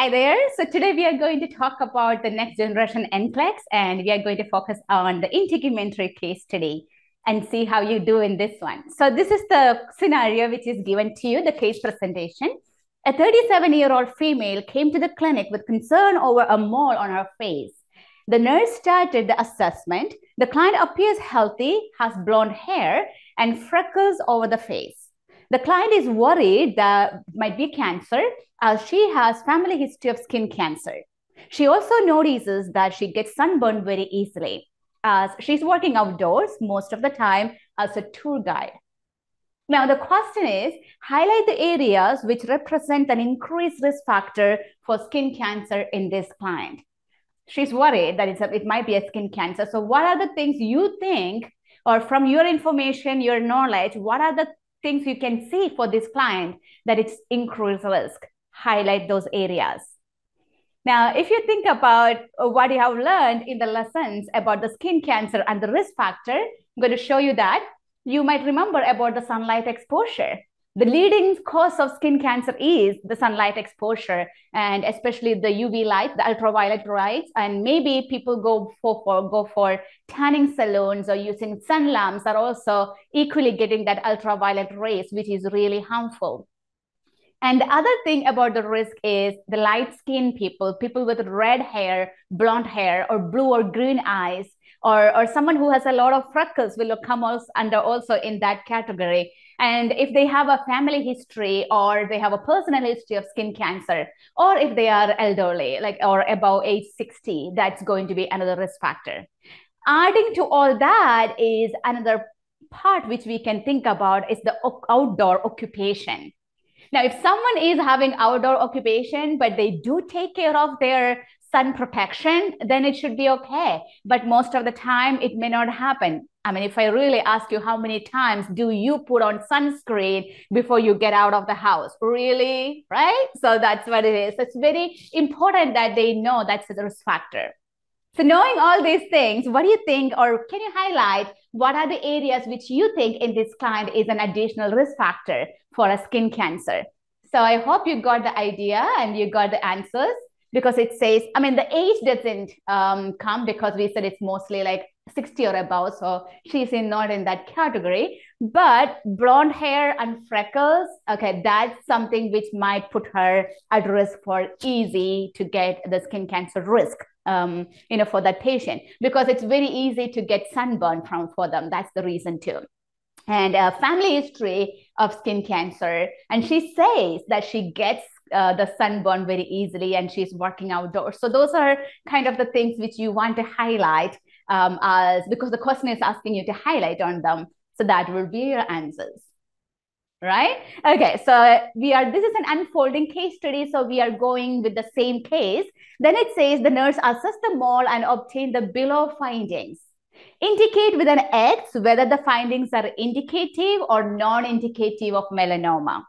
Hi there. So today we are going to talk about the next generation NCLEX and we are going to focus on the integumentary case today and see how you do in this one. So this is the scenario which is given to you, the case presentation. A 37-year-old female came to the clinic with concern over a mole on her face. The nurse started the assessment. The client appears healthy, has blonde hair and freckles over the face. The client is worried that might be cancer as she has family history of skin cancer. She also notices that she gets sunburned very easily as she's working outdoors most of the time as a tour guide. Now, the question is highlight the areas which represent an increased risk factor for skin cancer in this client. She's worried that it's a, it might be a skin cancer. So, what are the things you think, or from your information, your knowledge, what are the things you can see for this client that it's increased risk. Highlight those areas. Now, if you think about uh, what you have learned in the lessons about the skin cancer and the risk factor, I'm going to show you that. You might remember about the sunlight exposure the leading cause of skin cancer is the sunlight exposure and especially the uv light the ultraviolet lights and maybe people go for, for go for tanning salons or using sun lamps are also equally getting that ultraviolet rays which is really harmful and the other thing about the risk is the light skinned people, people with red hair, blonde hair, or blue or green eyes, or, or someone who has a lot of freckles will come also under also in that category. And if they have a family history or they have a personal history of skin cancer, or if they are elderly, like or above age 60, that's going to be another risk factor. Adding to all that is another part which we can think about is the outdoor occupation. Now, if someone is having outdoor occupation, but they do take care of their sun protection, then it should be okay. But most of the time, it may not happen. I mean, if I really ask you how many times do you put on sunscreen before you get out of the house? Really? Right? So that's what it is. It's very important that they know that's a risk factor. So, knowing all these things, what do you think, or can you highlight what are the areas which you think in this client is an additional risk factor for a skin cancer? So, I hope you got the idea and you got the answers because it says, I mean, the age doesn't um, come because we said it's mostly like 60 or above. So she's in not in that category. But blonde hair and freckles, okay, that's something which might put her at risk for easy to get the skin cancer risk. Um, you know, for that patient, because it's very easy to get sunburn from for them. That's the reason too and a family history of skin cancer. And she says that she gets uh, the sunburn very easily and she's working outdoors. So those are kind of the things which you want to highlight um, as because the question is asking you to highlight on them. So that will be your answers. Right? Okay, so we are, this is an unfolding case study. So we are going with the same case. Then it says the nurse assessed the mole and obtained the below findings. Indicate with an X whether the findings are indicative or non-indicative of melanoma.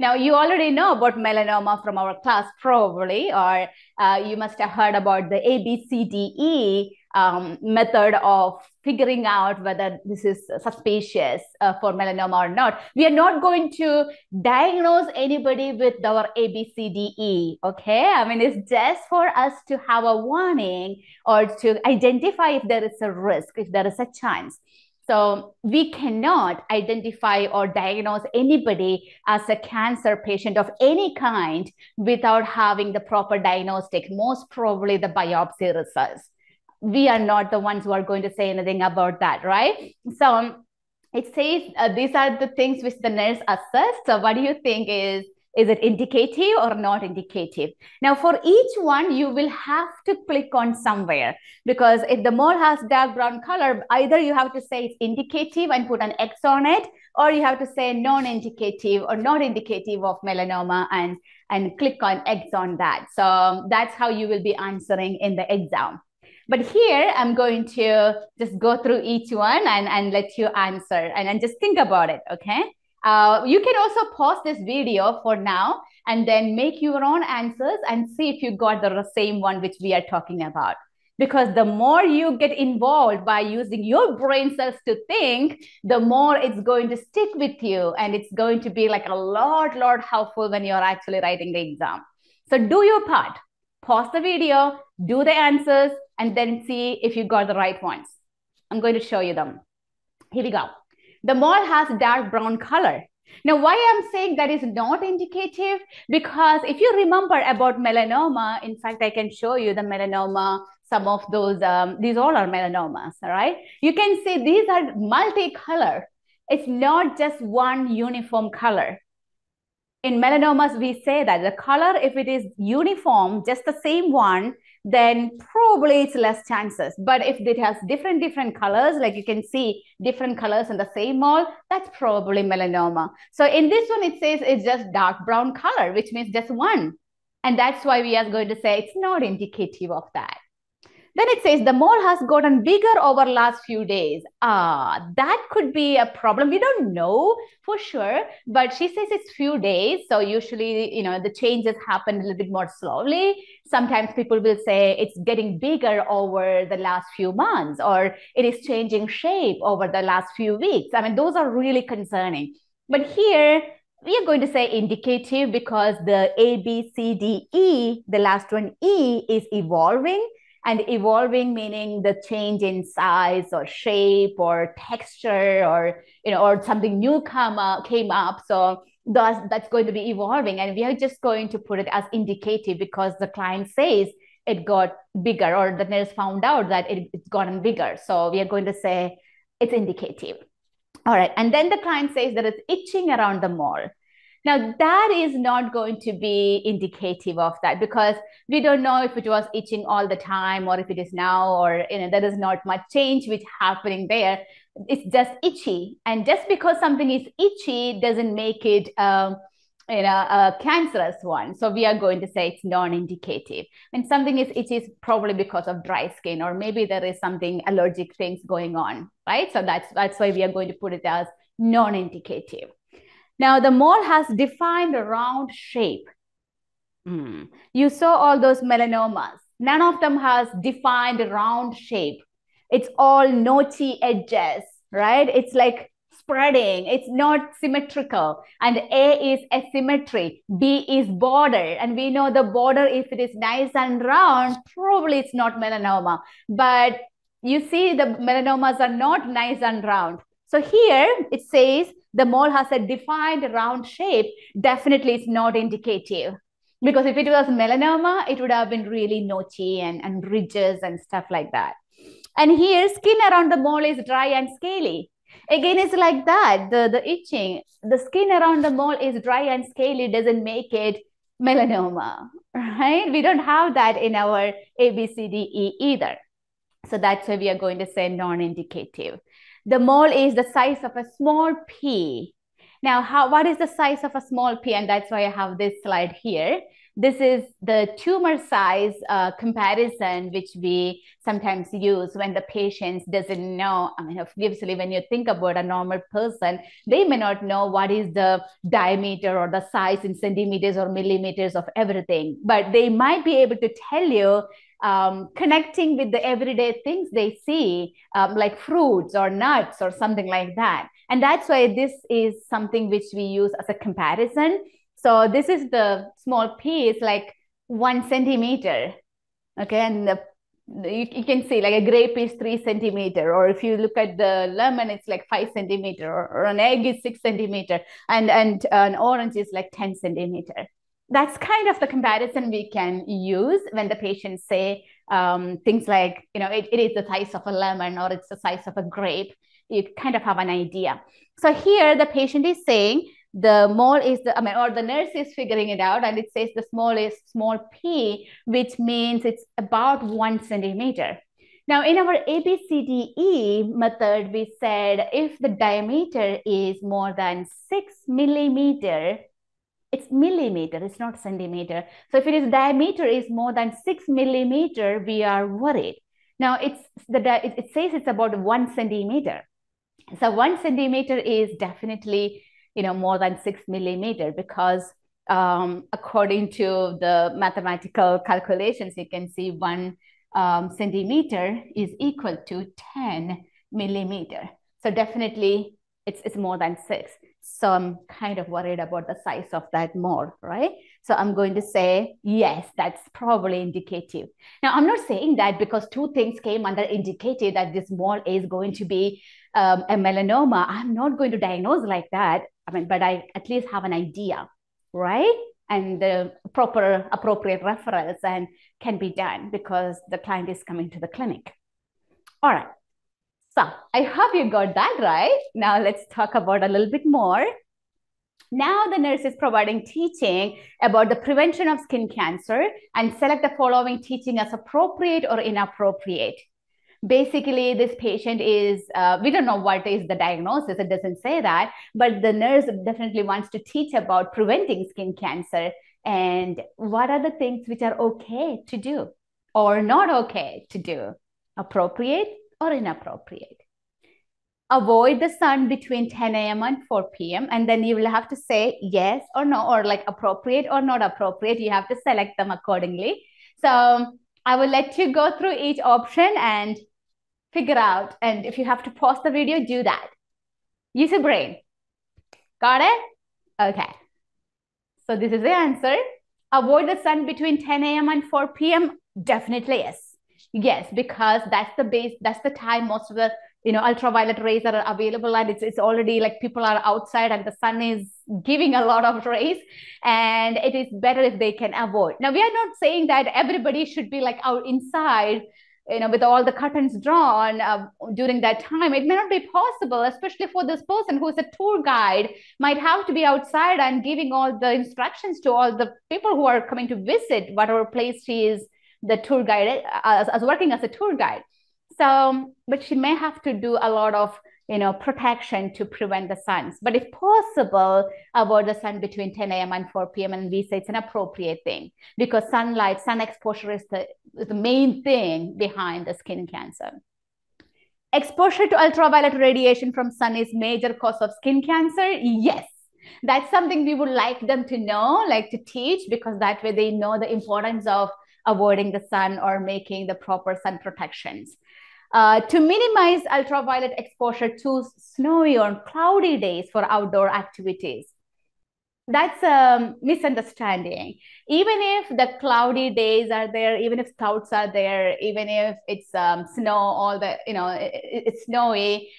Now, you already know about melanoma from our class, probably, or uh, you must have heard about the ABCDE um, method of figuring out whether this is suspicious uh, for melanoma or not. We are not going to diagnose anybody with our ABCDE, okay? I mean, it's just for us to have a warning or to identify if there is a risk, if there is a chance. So we cannot identify or diagnose anybody as a cancer patient of any kind without having the proper diagnostic, most probably the biopsy results we are not the ones who are going to say anything about that, right? So um, it says uh, these are the things which the nurse assessed. So what do you think is is it indicative or not indicative? Now, for each one, you will have to click on somewhere because if the mole has dark brown color, either you have to say it's indicative and put an X on it, or you have to say non-indicative or not indicative of melanoma and, and click on X on that. So um, that's how you will be answering in the exam. But here I'm going to just go through each one and, and let you answer and, and just think about it, okay? Uh, you can also pause this video for now and then make your own answers and see if you got the same one which we are talking about. Because the more you get involved by using your brain cells to think, the more it's going to stick with you and it's going to be like a lot, lot helpful when you're actually writing the exam. So do your part. Pause the video, do the answers, and then see if you got the right ones. I'm going to show you them. Here we go. The mole has dark brown color. Now, why I'm saying that is not indicative? Because if you remember about melanoma, in fact, I can show you the melanoma, some of those, um, these all are melanomas, all right? You can see these are multicolor. It's not just one uniform color in melanomas, we say that the color, if it is uniform, just the same one, then probably it's less chances. But if it has different, different colors, like you can see different colors in the same mole, that's probably melanoma. So in this one, it says it's just dark brown color, which means just one. And that's why we are going to say it's not indicative of that. Then it says the mole has gotten bigger over last few days. Ah, that could be a problem. We don't know for sure, but she says it's few days. So usually, you know, the changes happen a little bit more slowly. Sometimes people will say it's getting bigger over the last few months or it is changing shape over the last few weeks. I mean, those are really concerning. But here, we are going to say indicative because the A, B, C, D, E, the last one, E, is evolving and evolving meaning the change in size or shape or texture or you know or something new come up, came up. So that's that's going to be evolving. And we are just going to put it as indicative because the client says it got bigger or the nurse found out that it, it's gotten bigger. So we are going to say it's indicative. All right. And then the client says that it's itching around the mole now, that is not going to be indicative of that because we don't know if it was itching all the time or if it is now, or you know, there is not much change which happening there. It's just itchy. And just because something is itchy doesn't make it um, you know, a cancerous one. So we are going to say it's non-indicative. When something is itchy is probably because of dry skin, or maybe there is something allergic things going on, right? So that's that's why we are going to put it as non-indicative. Now the mole has defined a round shape. Mm. You saw all those melanomas. None of them has defined round shape. It's all notchy edges, right? It's like spreading. It's not symmetrical. And A is asymmetry. B is border. And we know the border, if it is nice and round, probably it's not melanoma. But you see the melanomas are not nice and round. So here it says the mole has a defined round shape, definitely it's not indicative. Because if it was melanoma, it would have been really notchy and, and ridges and stuff like that. And here, skin around the mole is dry and scaly. Again, it's like that. The, the itching, the skin around the mole is dry and scaly, doesn't make it melanoma, right? We don't have that in our ABCDE either. So that's why we are going to say non-indicative. The mole is the size of a small pea. Now, how, what is the size of a small pea? And that's why I have this slide here. This is the tumor size uh, comparison, which we sometimes use when the patient doesn't know. I mean, obviously, when you think about a normal person, they may not know what is the diameter or the size in centimeters or millimeters of everything, but they might be able to tell you um, connecting with the everyday things they see, um, like fruits or nuts or something like that. And that's why this is something which we use as a comparison. So this is the small piece, like one centimeter. Okay, and the, you, you can see like a grape is three centimeter, or if you look at the lemon, it's like five centimeter, or, or an egg is six centimeter, and and an orange is like ten centimeter that's kind of the comparison we can use when the patients say um, things like, you know, it, it is the size of a lemon or it's the size of a grape. You kind of have an idea. So here the patient is saying the mole is the, I mean, or the nurse is figuring it out and it says the small is small pea, which means it's about one centimeter. Now, in our ABCDE method, we said if the diameter is more than six millimeter, it's millimeter, it's not centimeter. So if it is diameter is more than six millimeter, we are worried. Now it's the it, says it's about one centimeter. So one centimeter is definitely you know more than six millimeter because um, according to the mathematical calculations, you can see one um, centimeter is equal to 10 millimeter. So definitely it's, it's more than six. So I'm kind of worried about the size of that more, right? So I'm going to say, yes, that's probably indicative. Now, I'm not saying that because two things came under indicative that this mole is going to be um, a melanoma. I'm not going to diagnose like that. I mean, but I at least have an idea, right? And the proper appropriate referrals and can be done because the client is coming to the clinic. All right. So I hope you got that right. Now let's talk about a little bit more. Now the nurse is providing teaching about the prevention of skin cancer and select the following teaching as appropriate or inappropriate. Basically, this patient is, uh, we don't know what is the diagnosis, it doesn't say that, but the nurse definitely wants to teach about preventing skin cancer and what are the things which are okay to do or not okay to do, appropriate or inappropriate avoid the sun between 10 a.m. and 4 p.m. And then you will have to say yes or no, or like appropriate or not appropriate. You have to select them accordingly. So um, I will let you go through each option and figure out. And if you have to pause the video, do that. Use your brain. Got it? Okay. So this is the answer. Avoid the sun between 10 a.m. and 4 p.m. Definitely yes. Yes, because that's the base, that's the time most of the you know ultraviolet rays are available and it's, it's already like people are outside and the sun is giving a lot of rays and it is better if they can avoid. Now we are not saying that everybody should be like out inside you know with all the curtains drawn uh, during that time. It may not be possible especially for this person who is a tour guide might have to be outside and giving all the instructions to all the people who are coming to visit whatever place she is the tour guide uh, as, as working as a tour guide so, but she may have to do a lot of you know protection to prevent the suns. But if possible, avoid the sun between 10 a.m. and 4 p.m. And we say it's an appropriate thing because sunlight, sun exposure is the, is the main thing behind the skin cancer. Exposure to ultraviolet radiation from sun is major cause of skin cancer. Yes, that's something we would like them to know, like to teach, because that way they know the importance of avoiding the sun or making the proper sun protections. Uh, to minimize ultraviolet exposure to snowy or cloudy days for outdoor activities. That's a misunderstanding. Even if the cloudy days are there, even if clouds are there, even if it's um, snow, all the you know it, it's snowy,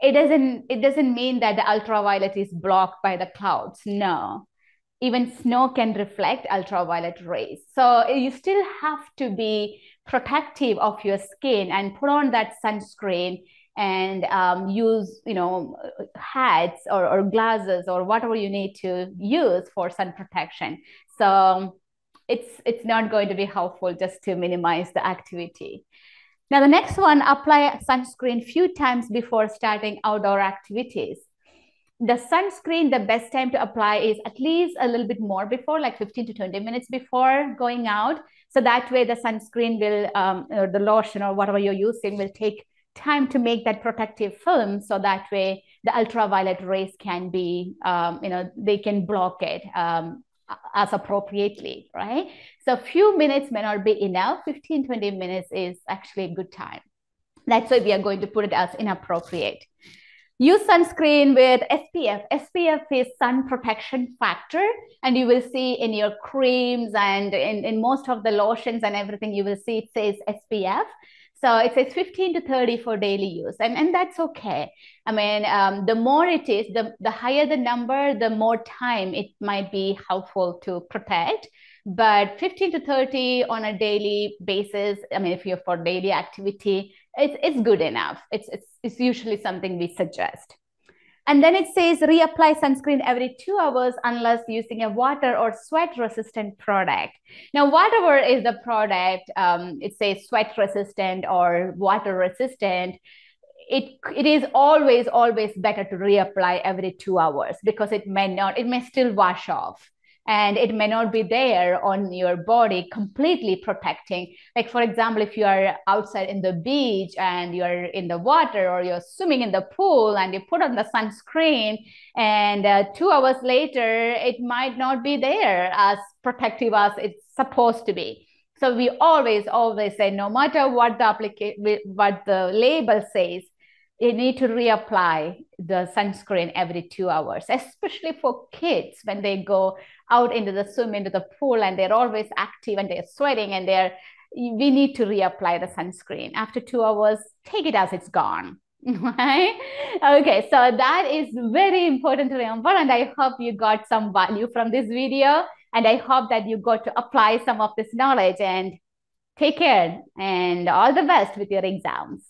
it doesn't it doesn't mean that the ultraviolet is blocked by the clouds. No, even snow can reflect ultraviolet rays. So you still have to be protective of your skin and put on that sunscreen and um, use you know hats or, or glasses or whatever you need to use for sun protection. So it's it's not going to be helpful just to minimize the activity. Now the next one apply sunscreen few times before starting outdoor activities the sunscreen the best time to apply is at least a little bit more before like 15 to 20 minutes before going out so that way the sunscreen will, um, or the lotion or whatever you're using will take time to make that protective film. So that way the ultraviolet rays can be, um, you know, they can block it um, as appropriately, right? So a few minutes may not be enough. 15, 20 minutes is actually a good time. That's why we are going to put it as inappropriate. Use sunscreen with SPF. SPF is sun protection factor, and you will see in your creams and in, in most of the lotions and everything, you will see it says SPF. So it says 15 to 30 for daily use, and, and that's okay. I mean, um, the more it is, the, the higher the number, the more time it might be helpful to protect. But 15 to 30 on a daily basis, I mean, if you're for daily activity, it's, it's good enough. It's, it's, it's usually something we suggest. And then it says reapply sunscreen every two hours unless using a water or sweat resistant product. Now, whatever is the product, um, it says sweat resistant or water resistant. It, it is always, always better to reapply every two hours because it may not, it may still wash off and it may not be there on your body completely protecting. Like for example if you are outside in the beach and you're in the water or you're swimming in the pool and you put on the sunscreen and uh, two hours later it might not be there as protective as it's supposed to be. So we always always say no matter what the application what the label says you need to reapply the sunscreen every two hours, especially for kids when they go out into the swim, into the pool, and they're always active and they're sweating and they're, we need to reapply the sunscreen. After two hours, take it as it's gone. Right? Okay, so that is very important to remember. And I hope you got some value from this video. And I hope that you got to apply some of this knowledge and take care and all the best with your exams.